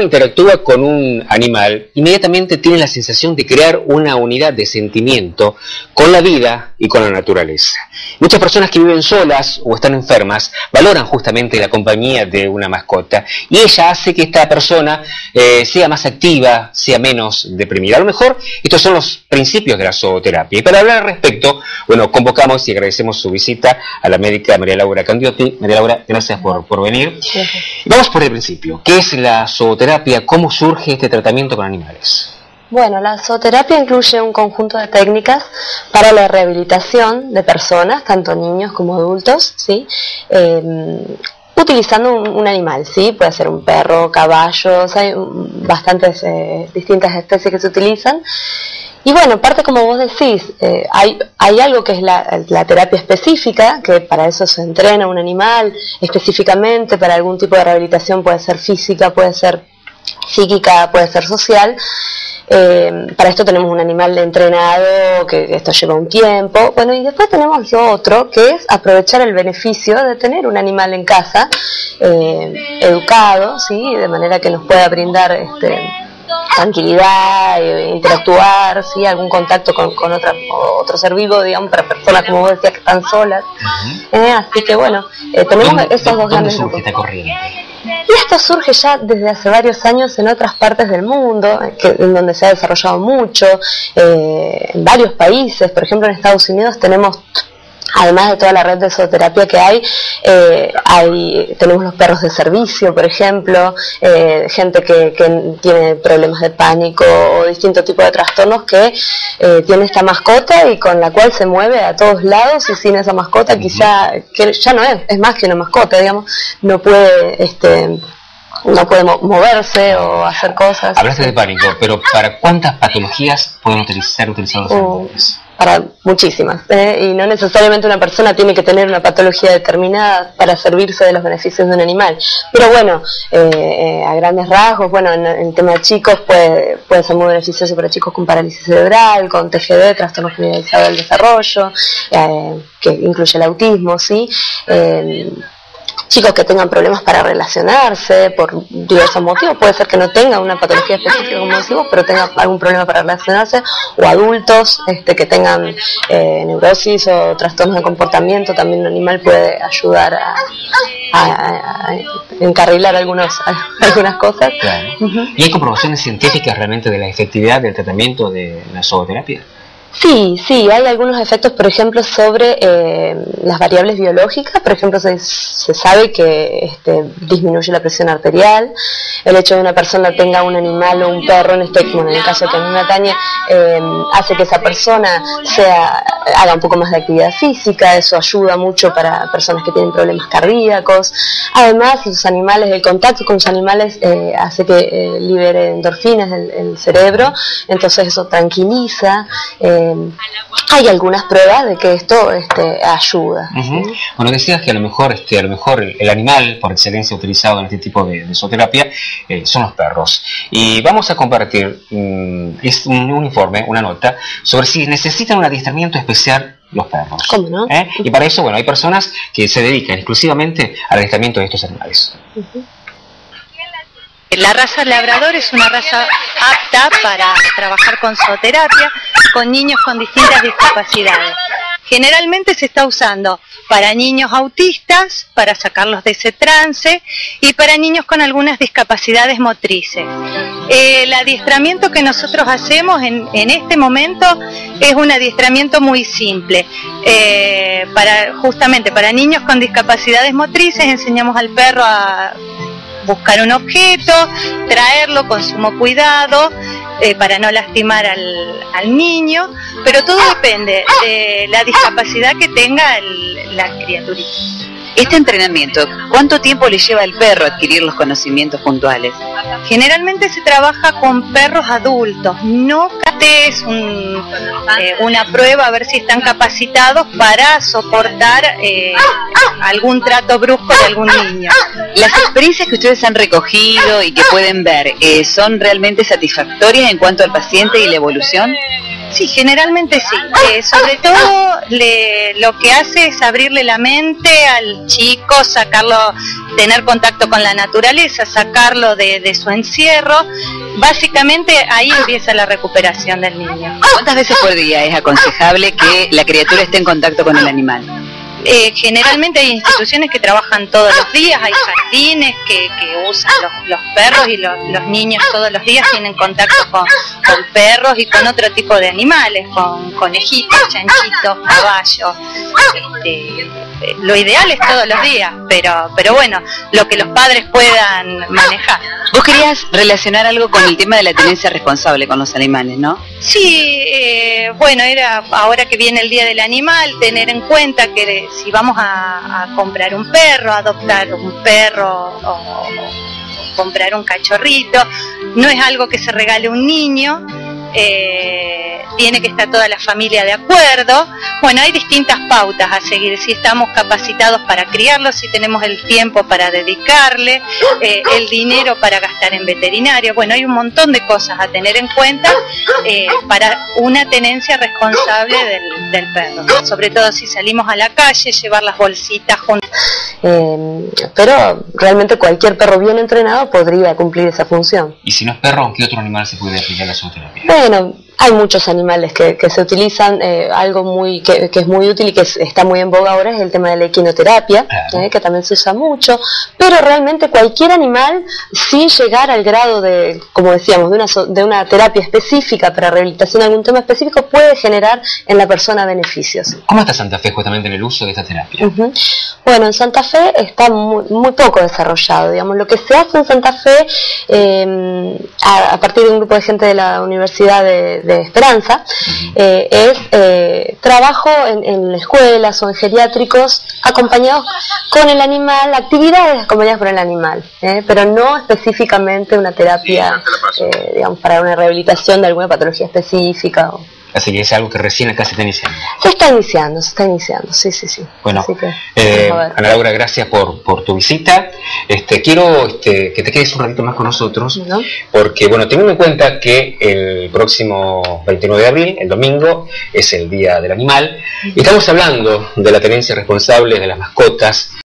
interactúa con un animal, inmediatamente tiene la sensación de crear una unidad de sentimiento con la vida y con la naturaleza. Muchas personas que viven solas o están enfermas valoran justamente la compañía de una mascota y ella hace que esta persona eh, sea más activa, sea menos deprimida. A lo mejor estos son los principios de la zooterapia. Y para hablar al respecto, bueno, convocamos y agradecemos su visita a la médica María Laura Candiotti. María Laura, gracias por, por venir. Vamos por el principio. ¿Qué es la zooterapia? ¿cómo surge este tratamiento con animales? Bueno, la zooterapia incluye un conjunto de técnicas para la rehabilitación de personas, tanto niños como adultos, ¿sí? Em, utilizando un, animal, ¿sí? Puede ser un perro, caballos, hay bastantes eh, distintas especies que se utilizan. Y bueno, parte como vos decís, eh, hay, hay algo que es la, terapia específica, que para eso se entrena un animal específicamente, para algún tipo de rehabilitación puede ser física, puede ser psíquica, puede ser social. Eh, para esto tenemos un animal entrenado, que esto lleva un tiempo. Bueno, y después tenemos lo otro, que es aprovechar el beneficio de tener un animal en casa, eh, educado, ¿sí? de manera que nos pueda brindar este, tranquilidad, eh, interactuar, ¿sí? algún contacto con, con otra, otro ser vivo, digamos, para personas, como vos decías, que están solas. así que bueno, tenemos esos dos grandes grupos. Y esto surge ya desde hace varios años en otras partes del mundo, en donde se ha desarrollado mucho, eh, en varios países, por ejemplo en Estados Unidos tenemos además de toda la red de zooterapia que hay, eh, hay tenemos los perros de servicio, por ejemplo, eh, gente que, que, tiene problemas de pánico o distintos tipos de trastornos que eh, tiene esta mascota y con la cual se mueve a todos lados y sin esa mascota quizá, que ya no es, es más que una mascota, digamos, no puede... este no puede moverse o hacer cosas. Hablaste de pánico, pero ¿para cuántas patologías pueden ser utilizados los uh, para muchísimas. ¿eh? Y no necesariamente una persona tiene que tener una patología determinada para servirse de los beneficios de un animal. Pero bueno, eh, eh, a grandes rasgos, bueno, en, el tema de chicos puede, puede ser muy beneficioso para chicos con parálisis cerebral, con TGD, trastorno generalizado del desarrollo, que incluye el autismo, ¿sí? Chicos que tengan problemas para relacionarse por diversos motivos, puede ser que no tenga una patología específica como decimos, pero tenga algún problema para relacionarse, o adultos este, que tengan eh, neurosis o trastornos de comportamiento, también un animal puede ayudar a, encarrilar algunos, algunas cosas. ¿Y hay comprobaciones científicas realmente de la efectividad del tratamiento de la zooterapia? Sí, sí, hay algunos efectos, por ejemplo, sobre eh, las variables biológicas. Por ejemplo, se, sabe que este, disminuye la presión arterial. El hecho de una persona tenga un animal o un perro, en este, en el caso que a mí me atañe, eh, hace que esa persona sea, haga un poco más de actividad física. Eso ayuda mucho para personas que tienen problemas cardíacos. Además, los animales, el contacto con los animales eh, hace que libere endorfinas del el cerebro. Entonces eso tranquiliza. Eh, hay algunas pruebas de que esto este, ayuda. Bueno, decías que a lo mejor, este, a lo mejor el, animal por excelencia utilizado en este tipo de, de zooterapia eh, son los perros. Y vamos a compartir mm, es un, informe, una nota, sobre si necesitan un adiestramiento especial los perros. ¿Cómo no? ¿Eh? Y para eso, bueno, hay personas que se dedican exclusivamente al adiestramiento de estos animales. La raza labrador es una raza apta para trabajar con zooterapia con niños con distintas discapacidades. Generalmente se está usando para niños autistas, para sacarlos de ese trance y para niños con algunas discapacidades motrices. El adiestramiento que nosotros hacemos en, este momento es un adiestramiento muy simple. Eh, para, justamente para niños con discapacidades motrices enseñamos al perro a buscar un objeto, traerlo con sumo cuidado eh, para no lastimar al, al, niño, pero todo depende de la discapacidad que tenga la criaturita. Este entrenamiento, ¿cuánto tiempo le lleva al perro adquirir los conocimientos puntuales? Generalmente se trabaja con perros adultos, no es eh, una prueba a ver si están capacitados para soportar eh, algún trato brusco de algún niño. Las experiencias que ustedes han recogido y que pueden ver, eh, ¿son realmente satisfactorias en cuanto al paciente y la evolución? Sí, generalmente sí. Eh, sobre todo le, lo que hace es abrirle la mente al chico, sacarlo, tener contacto con la naturaleza, sacarlo de, de su encierro. Básicamente ahí empieza la recuperación del niño. ¿Cuántas veces por día es aconsejable que la criatura esté en contacto con el animal? Eh, generalmente hay instituciones que trabajan todos los días, hay jardines que, que usan los, los perros y los, los niños todos los días tienen contacto con, con perros y con otro tipo de animales, con conejitos, chanchitos, caballos. Este, eh, lo ideal es todos los días, pero, pero bueno, lo que los padres puedan manejar. Vos querías relacionar algo con el tema de la tenencia responsable con los animales, ¿no? Sí, eh, bueno, era ahora que viene el Día del Animal, tener en cuenta que si vamos a, comprar un perro, adoptar un perro o, o comprar un cachorrito, no es algo que se regale un niño, eh, tiene que estar toda la familia de acuerdo. Bueno, hay distintas pautas a seguir, si estamos capacitados para criarlos, si tenemos el tiempo para dedicarle, eh, el dinero para gastar en veterinario. Bueno, hay un montón de cosas a tener en cuenta eh, para una tenencia responsable del, del, perro. Sobre todo si salimos a la calle, llevar las bolsitas juntas. Eh, pero realmente cualquier perro bien entrenado podría cumplir esa función. Y si no es perro, ¿qué otro animal se puede aplicar la zooterapia? Bueno, hay muchos animales que, que se utilizan, eh, algo muy que, que, es muy útil y que es, está muy en boga ahora es el tema de la equinoterapia, eh, que también se usa mucho, pero realmente cualquier animal, sin llegar al grado de, como decíamos, de una, de una terapia específica para rehabilitación de algún tema específico, puede generar en la persona beneficios. ¿Cómo está Santa Fe justamente en el uso de esta terapia? Uh -huh. Bueno, en Santa Fe está muy, muy, poco desarrollado, digamos, lo que se hace en Santa Fe eh, a, a, partir de un grupo de gente de la Universidad de, de Esperanza, eh, es eh, trabajo en, en, escuelas o en geriátricos acompañados con el animal, actividades acompañadas por el animal, ¿eh? pero no específicamente una terapia, eh, digamos, para una rehabilitación de alguna patología específica. O... Así que es algo que recién acá se está iniciando. Se está iniciando, se está iniciando, sí, sí, sí. Bueno, que, eh, Ana Laura, gracias por, por tu visita. Este, quiero este, que te quedes un ratito más con nosotros, ¿No? porque, bueno, teniendo en cuenta que el próximo 29 de abril, el domingo, es el Día del Animal, y estamos hablando de la tenencia responsable de las mascotas,